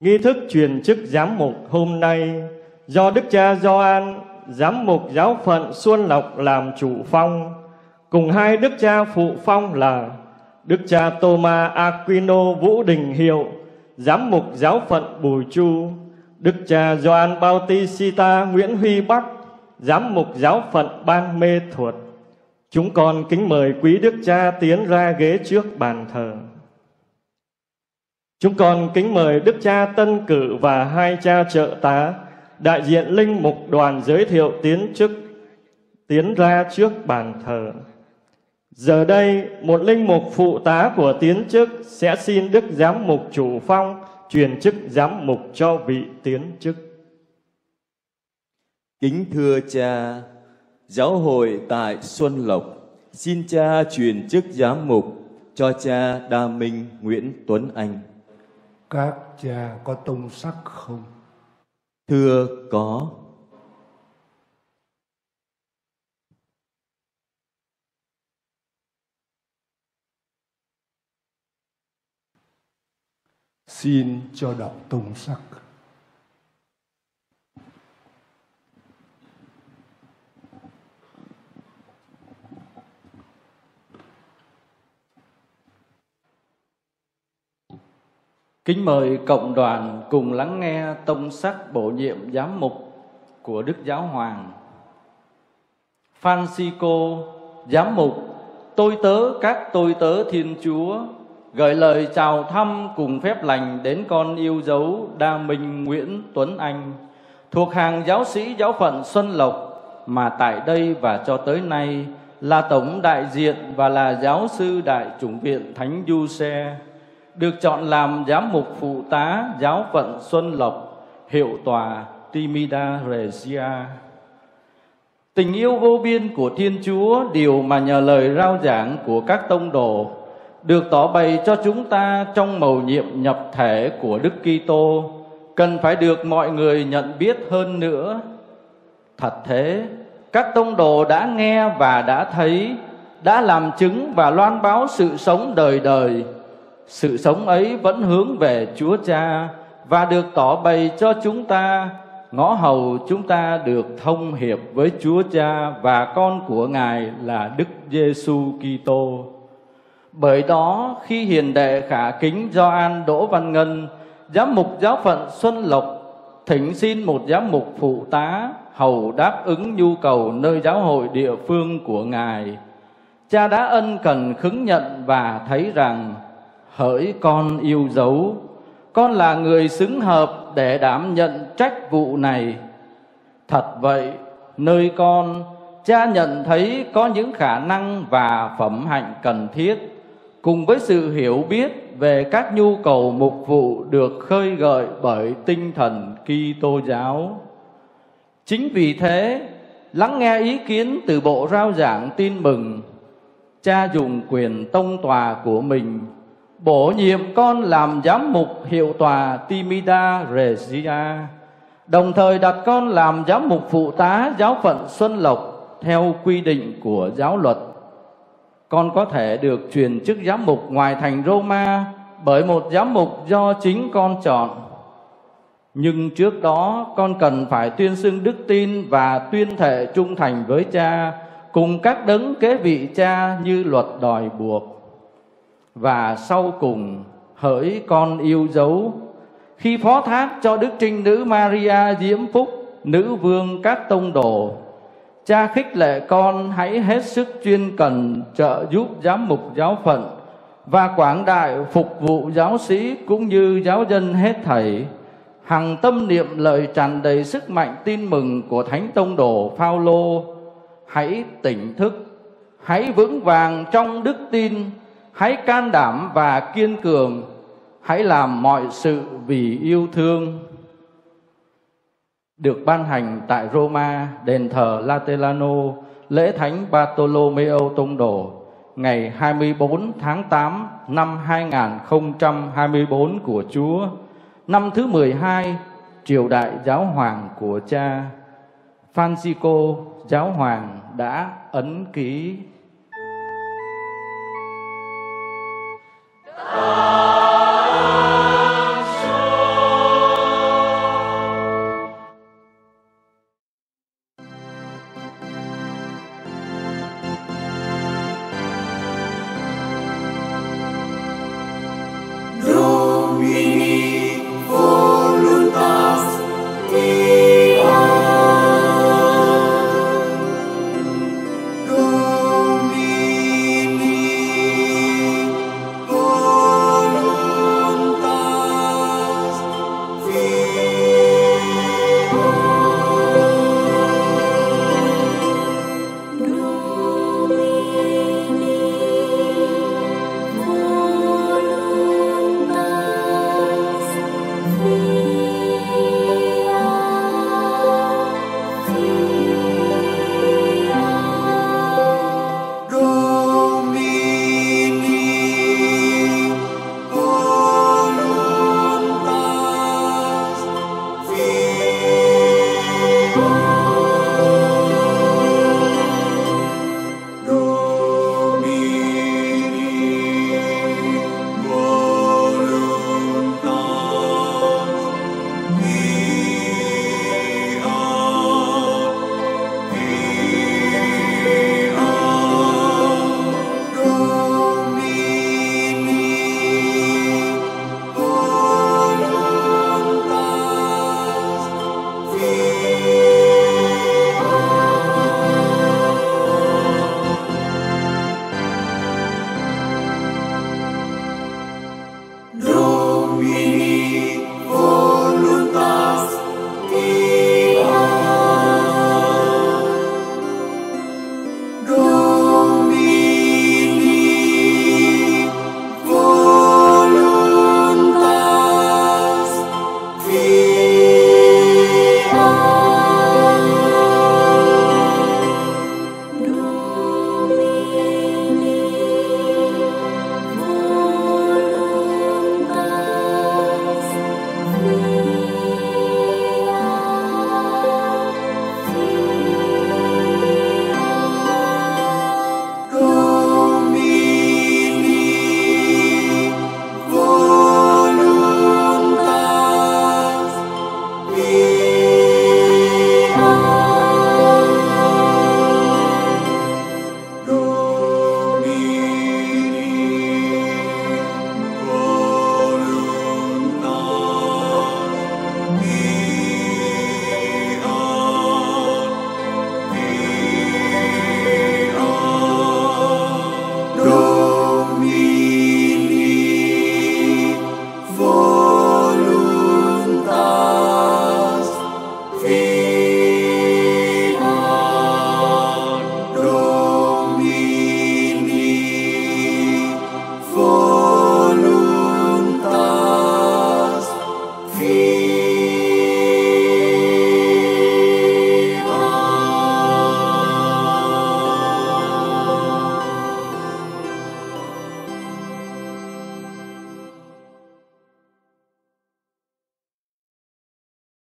Nghi thức truyền chức giám mục hôm nay do Đức cha Gioan, giám mục giáo phận Xuân Lộc làm chủ phong, cùng hai đức cha phụ phong là Đức cha Thomas Aquino Vũ Đình Hiệu, giám mục giáo phận Bùi Chu, Đức cha Gioan Bautista Nguyễn Huy Bắc, giám mục giáo phận Ban Mê Thuột. Chúng con kính mời quý đức cha tiến ra ghế trước bàn thờ. Chúng con kính mời Đức cha Tân Cử và hai cha trợ tá, đại diện linh mục đoàn giới thiệu tiến chức, tiến ra trước bàn thờ. Giờ đây, một linh mục phụ tá của tiến chức sẽ xin Đức Giám mục chủ phong truyền chức giám mục cho vị tiến chức. Kính thưa cha, giáo hội tại Xuân Lộc xin cha truyền chức giám mục cho cha Đa Minh Nguyễn Tuấn Anh. Các cha có tông sắc không? Thưa có. Xin cho đọc tông sắc. Kính mời cộng đoàn cùng lắng nghe tông sắc bổ nhiệm giám mục của Đức Giáo Hoàng. Francisco, giám mục, tôi tớ các tôi tớ Thiên Chúa, gửi lời chào thăm cùng phép lành đến con yêu dấu Đa Minh Nguyễn Tuấn Anh, thuộc hàng giáo sĩ giáo phận Xuân Lộc mà tại đây và cho tới nay là tổng đại diện và là giáo sư đại chủng viện Thánh Du Xe được chọn làm giám mục phụ tá giáo phận Xuân Lộc, hiệu tòa Timida Regia. Tình yêu vô biên của Thiên Chúa, điều mà nhờ lời rao giảng của các tông đồ được tỏ bày cho chúng ta trong mầu nhiệm nhập thể của Đức Kitô cần phải được mọi người nhận biết hơn nữa. Thật thế, các tông đồ đã nghe và đã thấy, đã làm chứng và loan báo sự sống đời đời sự sống ấy vẫn hướng về Chúa Cha và được tỏ bày cho chúng ta ngõ hầu chúng ta được thông hiệp với Chúa Cha và con của Ngài là Đức Giêsu Kitô. Bởi đó khi hiền đệ khả kính Gioan Đỗ Văn Ngân, giám mục giáo phận Xuân Lộc thỉnh xin một giám mục phụ tá hầu đáp ứng nhu cầu nơi giáo hội địa phương của Ngài. Cha đã ân cần khứng nhận và thấy rằng hỡi con yêu dấu con là người xứng hợp để đảm nhận trách vụ này thật vậy nơi con cha nhận thấy có những khả năng và phẩm hạnh cần thiết cùng với sự hiểu biết về các nhu cầu mục vụ được khơi gợi bởi tinh thần Kitô giáo. Chính vì thế, lắng nghe ý kiến từ bộ rao giảng tin mừng, cha dùng quyền tông tòa của mình bổ nhiệm con làm giám mục hiệu tòa Timida Regia, đồng thời đặt con làm giám mục phụ tá giáo phận Xuân Lộc theo quy định của giáo luật. Con có thể được truyền chức giám mục ngoài thành Roma bởi một giám mục do chính con chọn. Nhưng trước đó con cần phải tuyên xưng đức tin và tuyên thệ trung thành với cha cùng các đấng kế vị cha như luật đòi buộc và sau cùng hỡi con yêu dấu. Khi phó thác cho đức trinh nữ Maria diễm phúc, nữ vương các tông đồ, cha khích lệ con hãy hết sức chuyên cần trợ giúp giám mục giáo phận và quảng đại phục vụ giáo sĩ cũng như giáo dân hết thảy. Hằng tâm niệm lời tràn đầy sức mạnh tin mừng của thánh tông đồ Phaolô, hãy tỉnh thức, hãy vững vàng trong đức tin hãy can đảm và kiên cường. Hãy làm mọi sự vì yêu thương. Được ban hành tại Roma, đền thờ Laterano lễ thánh Bartolomeo Tông Đồ, ngày 24 tháng 8 năm 2024 của Chúa, năm thứ 12 triều đại giáo hoàng của cha. Francisco giáo hoàng đã ấn ký.